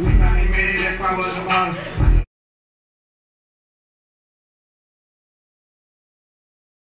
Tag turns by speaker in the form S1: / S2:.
S1: Who's time they made it, that's why I was a model.